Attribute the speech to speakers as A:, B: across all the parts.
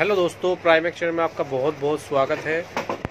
A: Hello दोस्तों prime action में आपका बहुत बहुत स्वागत है।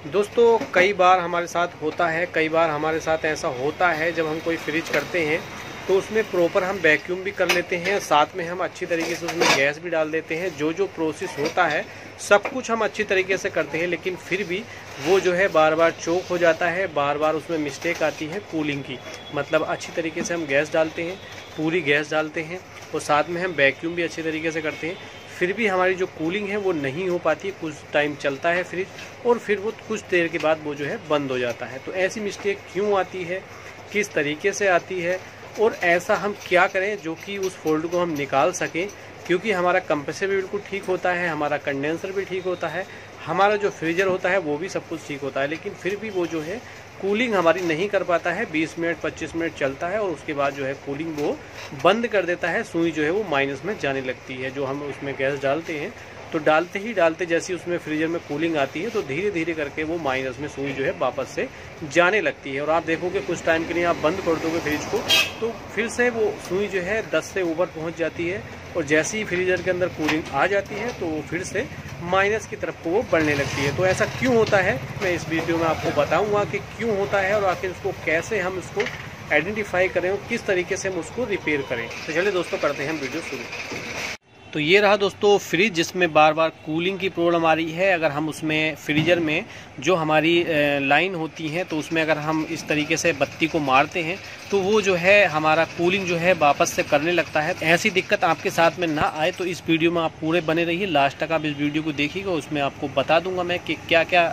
A: दोस्तों, कई बार हमारे साथ होता है, कई बार हमारे साथ ऐसा होता है, जब हम कोई फ्रिज करते हैं तो उसमें प्रॉपर हम वैक्यूम भी कर लेते हैं, साथ में हम अच्छी तरीके से उसमें गैस भी डाल देते हैं। जो जो प्रोसेस होता है, सब कुछ हम अच्छी तरीके से करते हैं, लेकिन फिर भी वो जो है बार बार चोक हो जाता है बार बार उसमें मिस्टेक आती है कूलिंग की। मतलब अच्छी तरीके से हम गैस डालते हैं, पूरी गैस डालते हैं, और साथ में हम वैक्यूम भी अच्छी तरीके से करते हैं। फिर भी हमारी जो कूलिंग है वो नहीं हो पाती, कुछ टाइम चलता है फ्रिज और फिर वो कुछ देर के बाद वो जो है बंद हो जाता है। तो ऐसी मिस्टेक क्यों आती है? किस तरीके से आती है? और ऐसा हम क्या करें जो कि उस फोल्ड को हम निकाल सकें क्योंकि हमारा कंप्रेसर भी बिल्कुल ठीक होता है, हमारा कंडेंसर भी ठीक होता है, हमारा जो फ्रीजर होता है वो भी सब कुछ ठीक होता है, लेकिन फिर भी वो जो है कूलिंग हमारी नहीं कर पाता है 20 मिनट 25 मिनट चलता है और उसके बाद जो है कूलिंग वो बंद कर देता है, सुई जो है वो माइनस में जाने लगती है, जो हम उसमें गैस डालते हैं। तो डालते ही डालते जैसी उसमें फ्रीजर में कूलिंग आती है तो धीरे धीरे करके वो माइनस में सुई जो है वापस से जाने लगती है। और आप देखोगे कुछ टाइम के लिए आप बंद कर दोगे फ्रिज को तो फिर से वो सुई जो है 10 से ऊपर पहुँच जाती है। और जैसे ही फ्रीजर के अंदर कूलिंग आ जाती है तो वो फिर से माइनस की तरफ़ को वो बढ़ने लगती है। तो ऐसा क्यों होता है? मैं इस वीडियो में आपको बताऊँगा कि क्यों होता है और आखिर उसको कैसे हम इसको आइडेंटिफाई करें और किस तरीके से हम उसको रिपेयर करें। तो चलिए दोस्तों, करते हैं हम वीडियो शुरू। तो ये रहा दोस्तों फ्रिज जिसमें बार बार कूलिंग की प्रॉब्लम आ रही है। अगर हम उसमें फ्रीजर में जो हमारी लाइन होती है तो उसमें अगर हम इस तरीके से बत्ती को मारते हैं तो वो जो है हमारा कूलिंग जो है वापस से करने लगता है। ऐसी दिक्कत आपके साथ में ना आए तो इस वीडियो में आप पूरे बने रहिए। लास्ट तक आप इस वीडियो को देखिएगा, उसमें आपको बता दूँगा मैं कि क्या क्या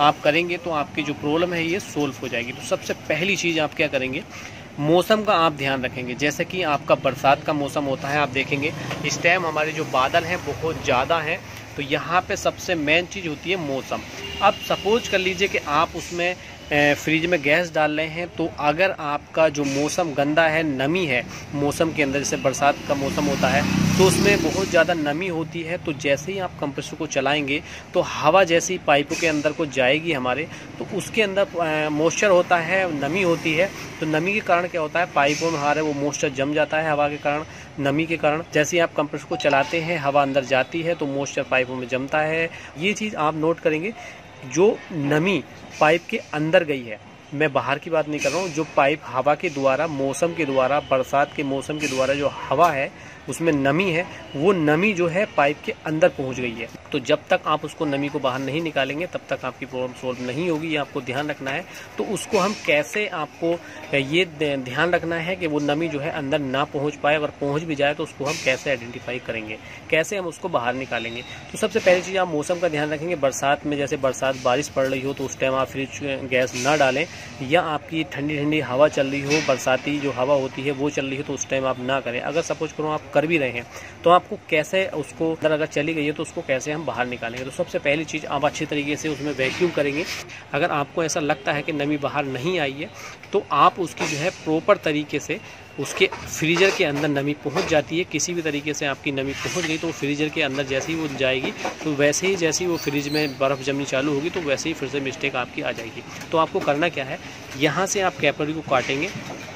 A: आप करेंगे तो आपकी जो प्रॉब्लम है ये सोल्व हो जाएगी। तो सबसे पहली चीज़ आप क्या करेंगे मौसम का आप ध्यान रखेंगे। जैसे कि आपका बरसात का मौसम होता है, आप देखेंगे, इस टाइम हमारे जो बादल हैं बहुत ज़्यादा हैं तो यहाँ पे सबसे मेन चीज़ होती है मौसम। अब सपोज़ कर लीजिए कि आप उसमें फ्रिज में गैस डाल रहे हैं तो अगर आपका जो मौसम गंदा है, नमी है, मौसम के अंदर, जैसे बरसात का मौसम होता है तो उसमें बहुत ज़्यादा नमी होती है तो जैसे ही आप कंप्रेसर को चलाएँगे तो हवा जैसी पाइपों के अंदर को जाएगी हमारे तो उसके अंदर मॉइस्चर होता है, नमी होती है तो नमी के कारण क्या होता है, पाइपों में हमारे वो मॉइस्चर जम जाता है हवा के कारण, नमी के कारण। जैसे ही आप कंप्रेसर को चलाते हैं, हवा अंदर जाती है तो मॉइस्चर पाइपों में जमता है। ये चीज़ आप नोट करेंगे, जो नमी पाइप के अंदर गई है मैं बाहर की बात नहीं कर रहा हूँ, जो पाइप हवा के द्वारा, मौसम के द्वारा, बरसात के मौसम के द्वारा जो हवा है, उसमें नमी है, वो नमी जो है पाइप के अंदर पहुँच गई है। तो जब तक आप उसको नमी को बाहर नहीं निकालेंगे, तब तक आपकी प्रॉब्लम सोल्व नहीं होगी, ये आपको ध्यान रखना है। तो उसको हम कैसे आपको ये ध्यान रखना है कि वो नमी जो है अंदर ना पहुँच पाए, अगर पहुँच भी जाए तो उसको हम कैसे आइडेंटिफाई करेंगे? कैसे हम उसको बाहर निकालेंगे? तो सबसे पहली चीज़, आप मौसम का ध्यान रखेंगे। बरसात में जैसे बरसात बारिश पड़ रही हो तो उस टाइम आप फ्रिज गैस ना डालें, या आपकी ठंडी ठंडी हवा चल रही हो, बरसाती जो हवा होती है वो चल रही हो तो उस टाइम आप ना करें। अगर सपोज़ करो आप कर भी रहे हैं तो आपको कैसे उसको अगर चली गई है तो उसको कैसे हम बाहर निकालेंगे। तो सबसे पहली चीज़ आप अच्छी तरीके से उसमें वैक्यूम करेंगे। अगर आपको ऐसा लगता है कि नमी बाहर नहीं आई है तो आप उसकी जो है प्रॉपर तरीके से उसके फ्रीजर के अंदर नमी पहुँच जाती है। किसी भी तरीके से आपकी नमी पहुँच गई तो फ्रीजर के अंदर जैसे ही वो जाएगी तो वैसे ही जैसे ही वो फ्रिज में बर्फ़ जमनी चालू होगी तो वैसे ही फिर से मिस्टेक आपकी आ जाएगी। तो आपको करना क्या है, यहाँ से आप कैपलरी को काटेंगे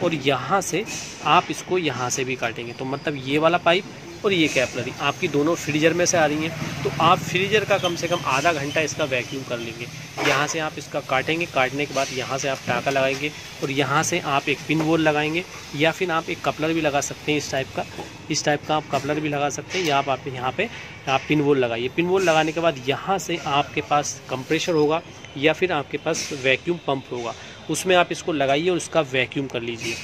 A: और यहाँ से आप इसको यहाँ से भी काटेंगे। तो मतलब ये वाला पाइप और ये कैपलरी आपकी दोनों फ्रीजर में से आ रही हैं। तो आप फ्रीजर का कम से कम आधा घंटा इसका वैक्यूम कर लेंगे। यहाँ से आप इसका काटेंगे। काटने के बाद यहाँ से आप टाका लगाएँगे और यहाँ से आप एक पिन वोल लगाएँगे या फिर आप एक कपलर भी लगा सकते हैं इस टाइप का। इस टाइप का आप कपलर भी लगा सकते हैं या आप, यहाँ पे आप पिन वोल लगाइए। पिन वोल लगाने के बाद यहाँ से आपके पास कंप्रेशर होगा या फिर आपके पास वैक्यूम पंप होगा। उसमें आप इसको लगाइए और इसका वैक्यूम कर लीजिए।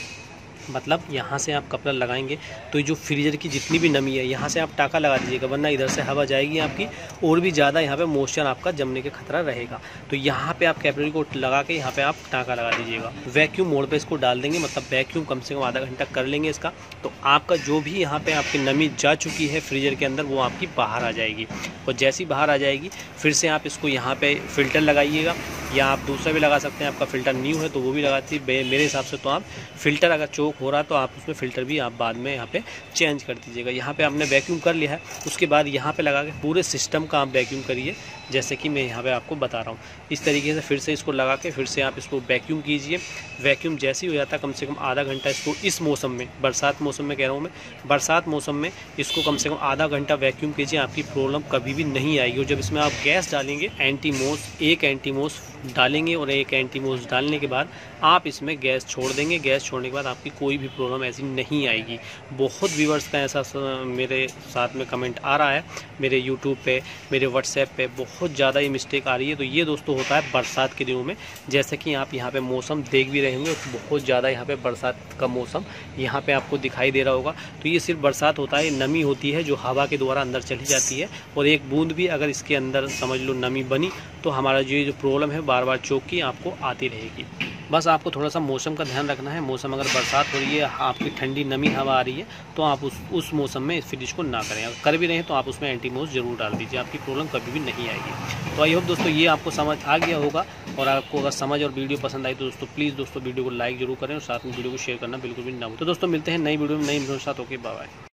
A: मतलब यहाँ से आप कपड़ा लगाएँगे तो जो फ्रीजर की जितनी भी नमी है, यहाँ से आप टाका लगा दीजिएगा, वरना इधर से हवा जाएगी आपकी और भी ज़्यादा यहाँ पे मॉइस्चर आपका जमने का खतरा रहेगा। तो यहाँ पे आप कैपलरी को लगा के यहाँ पे आप टाका लगा दीजिएगा। वैक्यूम मोड पे इसको डाल देंगे मतलब वैक्यूम कम से कम आधा घंटा कर लेंगे इसका। तो आपका जो भी यहाँ पर आपकी नमी जा चुकी है फ्रीजर के अंदर, वो आपकी बाहर आ जाएगी। और जैसी बाहर आ जाएगी, फिर से आप इसको यहाँ पर फ़िल्टर लगाइएगा। या आप दूसरा भी लगा सकते हैं, आपका फ़िल्टर न्यू है तो वो भी लगाती है मेरे हिसाब से तो आप फ़िल्टर अगर चोक हो रहा तो आप उसमें फ़िल्टर भी आप बाद में यहाँ पे चेंज कर दीजिएगा। यहाँ पे आपने वैक्यूम कर लिया है, उसके बाद यहाँ पे लगा के पूरे सिस्टम का आप वैक्यूम करिए, जैसे कि मैं यहाँ पे आपको बता रहा हूँ। इस तरीके से फिर से इसको लगा के फिर से आप इसको वैक्यूम कीजिए। वैक्यूम जैसे ही हो जाता कम से कम आधा घंटा इसको इस मौसम में, बरसात मौसम में कह रहा हूँ मैं, बरसात मौसम में इसको कम से कम आधा घंटा वैक्यूम कीजिए, आपकी प्रॉब्लम कभी भी नहीं आएगी। और जब इसमें आप गैस डालेंगे एंटीमोस एक एंटीमोस डालेंगे और एक एंटीमोस डालने के बाद आप इसमें गैस छोड़ देंगे। गैस छोड़ने के बाद आपकी कोई भी प्रॉब्लम ऐसी नहीं आएगी। बहुत व्यूवर्स का ऐसा मेरे साथ में कमेंट आ रहा है, मेरे यूट्यूब पे, मेरे व्हाट्सएप पे बहुत ज़्यादा ये मिस्टेक आ रही है। तो ये दोस्तों होता है बरसात के दिनों में, जैसे कि आप यहाँ पर मौसम देख भी रहे होंगे बहुत ज़्यादा यहाँ पर बरसात का मौसम यहाँ पर आपको दिखाई दे रहा होगा। तो ये सिर्फ़ बरसात होता है नमी होती है जो हवा के द्वारा अंदर चली जाती है और एक बूंद भी अगर इसके अंदर समझ लो नमी बनी तो हमारा जो ये जो प्रॉब्लम है बार बार चौक की आपको आती रहेगी। बस आपको थोड़ा सा मौसम का ध्यान रखना है। मौसम अगर बरसात हो रही है, आपकी ठंडी, नमी हवा आ रही है तो आप उस उस मौसम में इस फ्रिज को ना करें। अगर कर भी रहे तो आप उसमें एंटीमोस ज़रूर डाल दीजिए। आपकी प्रॉब्लम कभी भी नहीं आएगी। तो आई होप दोस्तों, ये आपको समझ आ गया होगा। और आपको अगर समझ और वीडियो पसंद आई तो दोस्तों, प्लीज़ दोस्तों, वीडियो को लाइक ज़रूर करें और साथ में वीडियो को शेयर करना बिल्कुल भी ना हो तो दोस्तों, मिलते हैं नई वीडियो में, नई साथ। Okay bye